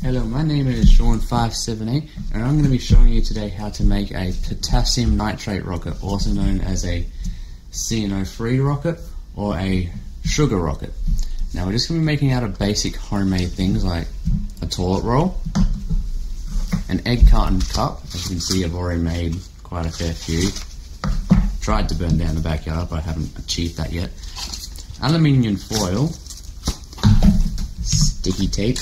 Hello, my name is Shaun578 and I'm going to be showing you today how to make a potassium nitrate rocket, also known as a KNO3 rocket or a sugar rocket. Now we're just going to be making out of basic homemade things like a toilet roll, an egg carton cup, as you can see I've already made quite a fair few. Tried to burn down the backyard but I haven't achieved that yet. Aluminium foil, sticky tape,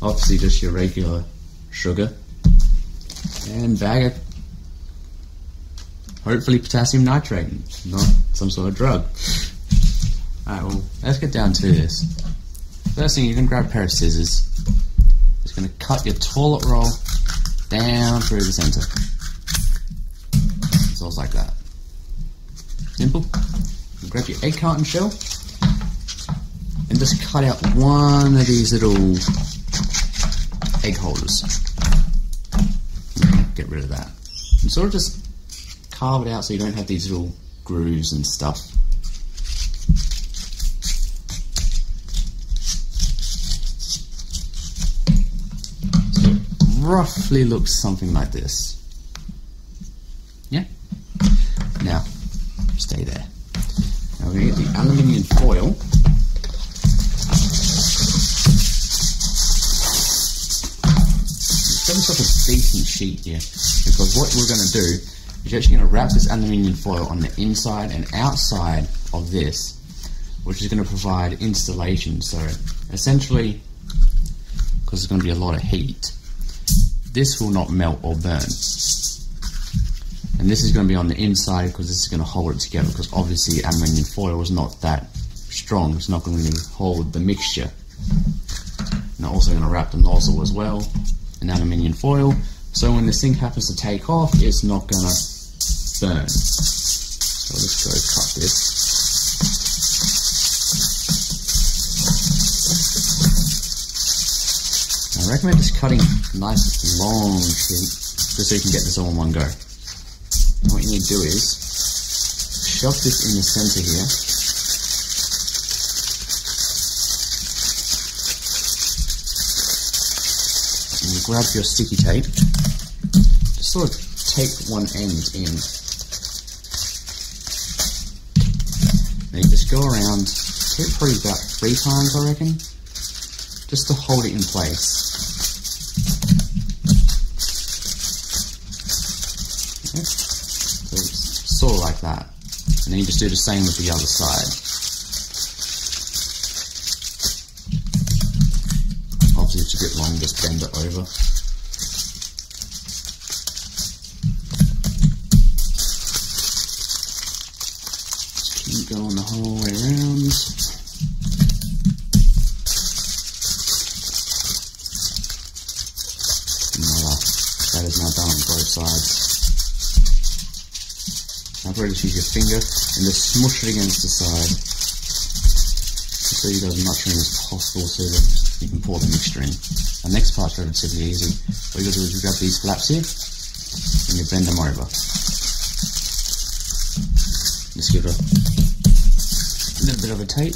obviously just your regular sugar, and bag of hopefully potassium nitrate, not some sort of drug. Alright, well, let's get down to this. First thing, you're going to grab a pair of scissors. Just going to cut your toilet roll down through the center. It's all like that. Simple. Grab your egg carton shell and just cut out one of these little egg holders. Get rid of that. And sort of just carve it out so you don't have these little grooves and stuff. So roughly looks something like this. Yeah? Now, stay there. Now we're going to get the aluminium foil sheet here because what we're going to do is you're actually going to wrap this aluminium foil on the inside and outside of this which is going to provide insulation. So essentially because there's going to be a lot of heat this will not melt or burn. And this is going to be on the inside because this is going to hold it together because obviously aluminium foil is not that strong. It's not going to hold the mixture. And I'm also going to wrap the nozzle as well in aluminium foil so when this thing happens to take off it's not gonna burn. So let's go cut this. I recommend just cutting nice long sheet just so you can get this all in one go. And what you need to do is shove this in the center here. And grab your sticky tape, just sort of tape one end in. Then you just go around, tape probably about three times I reckon, just to hold it in place. Okay. So sort of like that. And then you just do the same with the other side. obviously it's a bit long, just bend it over. Whole way around. Voila. That is now done on both sides. Now probably just use your finger and just smush it against the side. So you got as much room as possible so that you can pour the mixture in. The next part's relatively easy. All you got to do is you grab these flaps here and you bend them over. Just give it a little bit of a tape.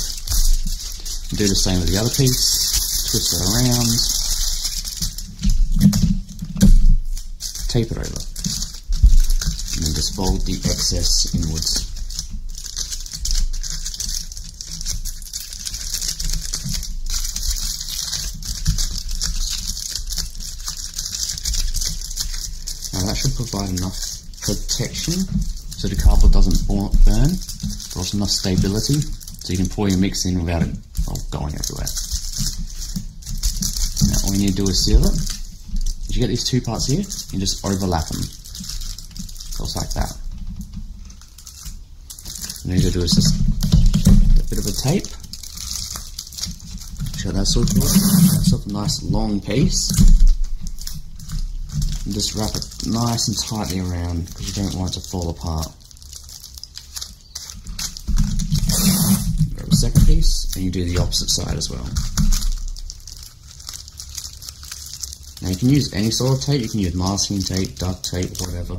Do the same with the other piece. Twist it around. Tape it over. And then just fold the excess inwards. Now that should provide enough protection so the cardboard doesn't burn, but also enough stability so you can pour your mix in without it oh, going everywhere. Now all you need to do is seal it. As you get these two parts here, you just overlap them. Goes like that. And all you need to do is just a bit of a tape. Show that sort of that's a nice long piece and just wrap it nice and tightly around because you don't want it to fall apart. Grab a second piece and you do the opposite side as well. Now you can use any sort of tape, you can use masking tape, duct tape, whatever.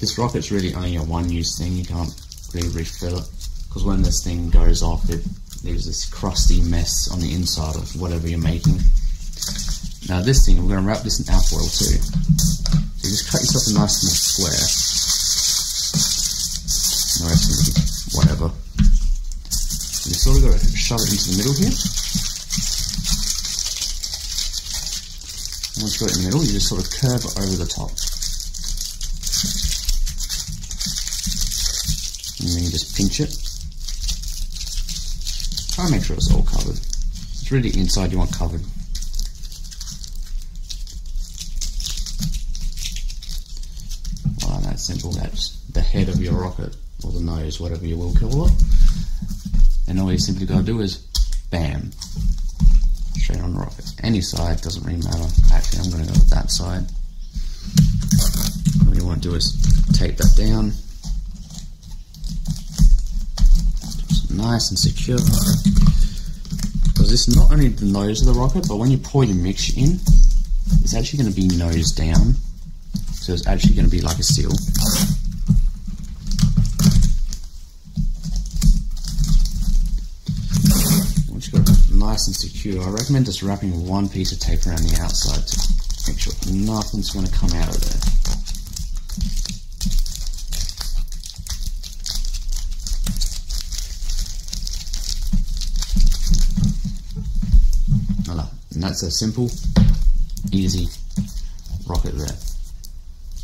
This rocket's really only a one use thing, you can't really refill it because when this thing goes off it leaves this crusty mess on the inside of whatever you're making. Now this thing, we're going to wrap this in alfoil too. So you just cut yourself a nice small square. The rest of it, whatever. Sort of got to shove it into the middle here. Once you got it in the middle, you just sort of curve it over the top. And then you just pinch it. Try and make sure it's all covered. It's really inside you want covered. That's simple. That's the head of your rocket, or the nose, whatever you will call it. And all you simply got to do is, bam, straight on the rocket. Any side, doesn't really matter. Actually, I'm going to go with that side. What you want to do is tape that down. nice and secure. Because this is not only the nose of the rocket, but when you pour your mixture in, it's actually going to be nose down. So it's actually going to be like a seal. Once you've got it secure, I recommend just wrapping one piece of tape around the outside to make sure nothing's going to come out of there. And that's a simple, easy rocket there.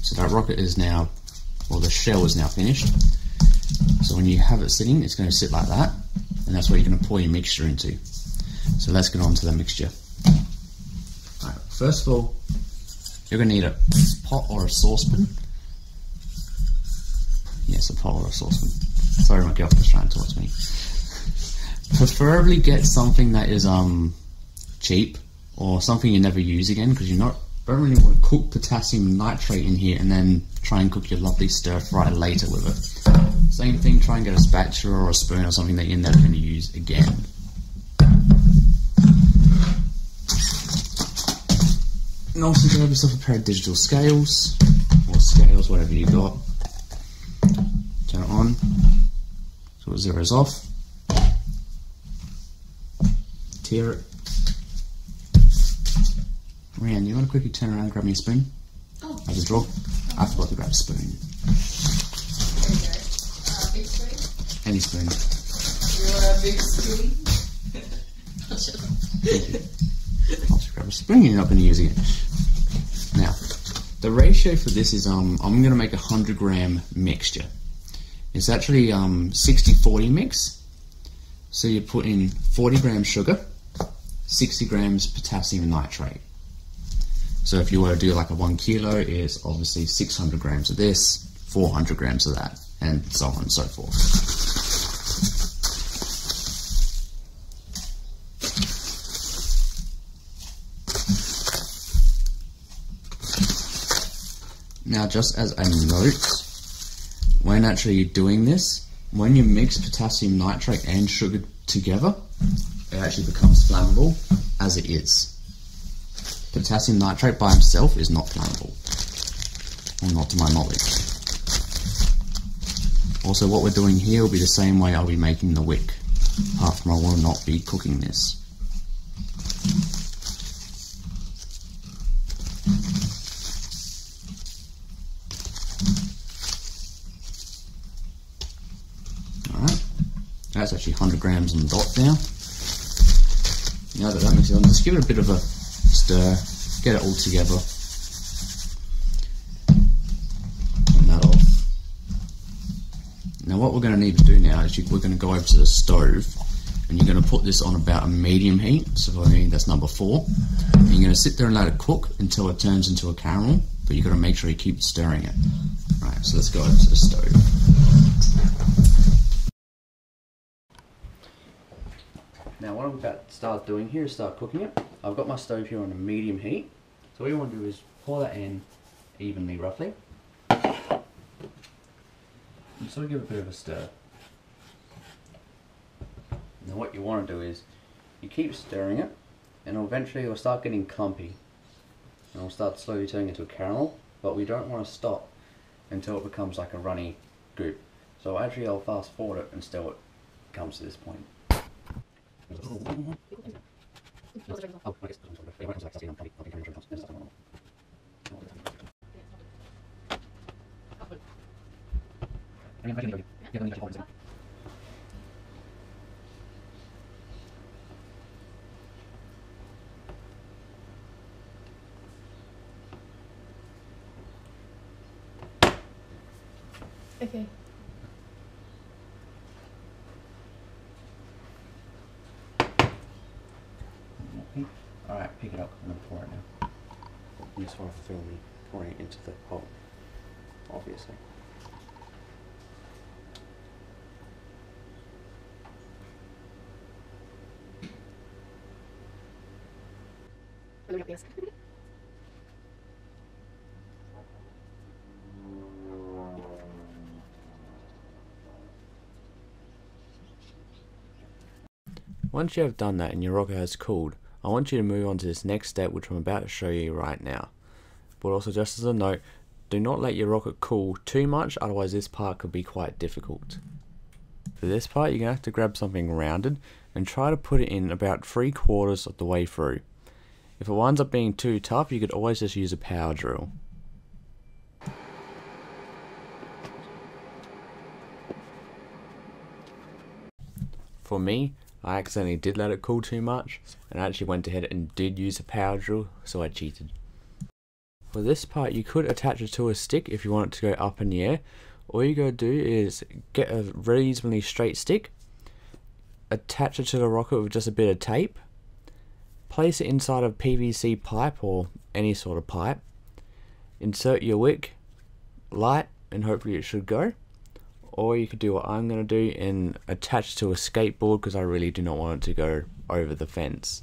So that rocket is now, well the shell is now finished. So when you have it sitting, it's going to sit like that, and that's where you're going to pour your mixture into. So let's get on to the mixture. First of all, you're going to need a pot or a saucepan. Yes, a pot or a saucepan. Sorry, my girlfriend's trying to talk to me. Preferably get something that is um cheap or something you never use again because you're not don't really want to cook potassium nitrate in here and then try and cook your lovely stir fry later with it. Same thing, try and get a spatula or a spoon or something that you're never going to use again. And also grab yourself a pair of digital scales, or scales, whatever you got. Turn it on, so it zeroes off. Tare it Ryan, you want to quickly turn around and grab me a spoon? Oh. As a draw? I forgot to grab a spoon. There you go. Uh, big spoon. Any spoon. You want a big spoon? Thank you. Just grab a spoon you're not going to use again. Now, the ratio for this is um, I'm going to make a 100 gram mixture. It's actually um, 60-40 mix. So you put in 40 grams sugar, 60 grams potassium nitrate. So if you were to do like a one kilo, is obviously 600 grams of this, 400 grams of that, and so on and so forth. Now, just as a note, when actually doing this, when you mix potassium nitrate and sugar together, it actually becomes flammable as it is. Potassium nitrate by himself is not flammable, or not to my knowledge. Also, what we're doing here will be the same way I'll be making the wick, apart from I will not be cooking this. Alright, that's actually 100 grams on the dot now. Now that that mixes on, just give it a bit of a stir, get it all together. Turn that off. Now what we're going to need to do now is we're going to go over to the stove and you're going to put this on about a medium heat, so I mean that's number four. And you're going to sit there and let it cook until it turns into a caramel, but you've got to make sure you keep stirring it. Right, so let's go over to the stove. Now what I'm about to start doing here is start cooking it. I've got my stove here on a medium heat. So what you want to do is pour that in evenly roughly. And sort of give it a bit of a stir. Now what you want to do is you keep stirring it and eventually it'll start getting clumpy. And it'll start slowly turning into a caramel, but we don't want to stop until it becomes like a runny goop. So actually I'll fast forward it until it comes to this point. Oh, I guess it comes back to I'm probably probably carrying insurance. I mean, I can go. Yeah, let me check Okay. Alright, pick it up and then pour it now. To fill me pouring it into the hole, obviously. Yes. Once you have done that and your rocket has cooled, I want you to move on to this next step which I'm about to show you right now. But also just as a note, do not let your rocket cool too much otherwise this part could be quite difficult. For this part you're going to have to grab something rounded and try to put it in about 3 quarters of the way through. If it winds up being too tough you could always just use a power drill. For me, I accidentally did let it cool too much and I actually went ahead and did use a power drill so I cheated. For this part you could attach it to a stick if you want it to go up in the air. All you gotta do is get a reasonably straight stick, attach it to the rocket with just a bit of tape, place it inside a PVC pipe or any sort of pipe, insert your wick, light and hopefully it should go or you could do what I'm going to do and attach to a skateboard because I really do not want it to go over the fence.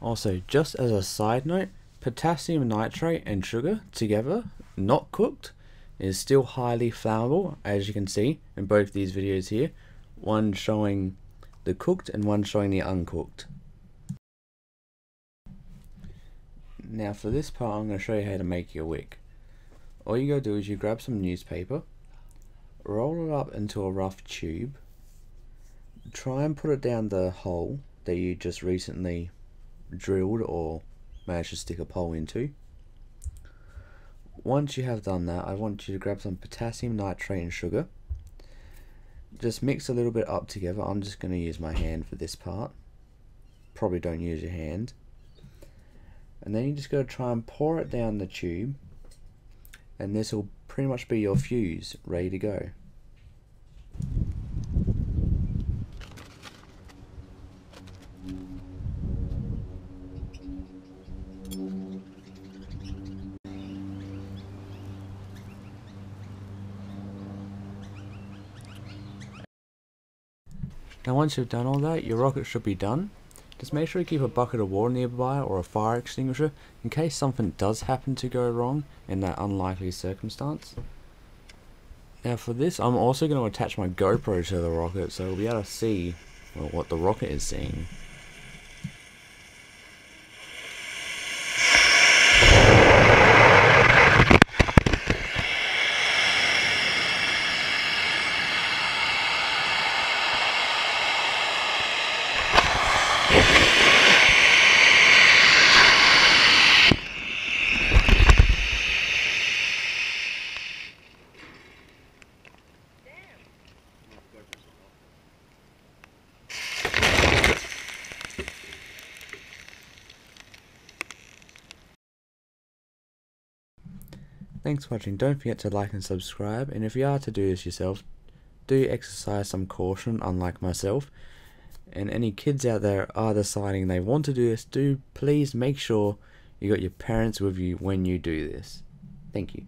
Also, just as a side note, potassium nitrate and sugar together, not cooked, is still highly flammable as you can see in both these videos here, one showing the cooked and one showing the uncooked. Now for this part I'm going to show you how to make your wick. All you gotta do is you grab some newspaper, roll it up into a rough tube, try and put it down the hole that you just recently drilled or managed to stick a pole into. Once you have done that, I want you to grab some potassium nitrate and sugar. Just mix a little bit up together. I'm just going to use my hand for this part. Probably don't use your hand. And then you just got to try and pour it down the tube. And this will pretty much be your fuse ready to go. Now once you've done all that, your rocket should be done. Just make sure you keep a bucket of water nearby or a fire extinguisher in case something does happen to go wrong in that unlikely circumstance. Now for this, I'm also going to attach my GoPro to the rocket so we'll be able to see well, what the rocket is seeing. Thanks for watching, don't forget to like and subscribe, and if you are to do this yourself, do exercise some caution, unlike myself. And any kids out there are deciding they want to do this, do please make sure you got your parents with you when you do this. Thank you.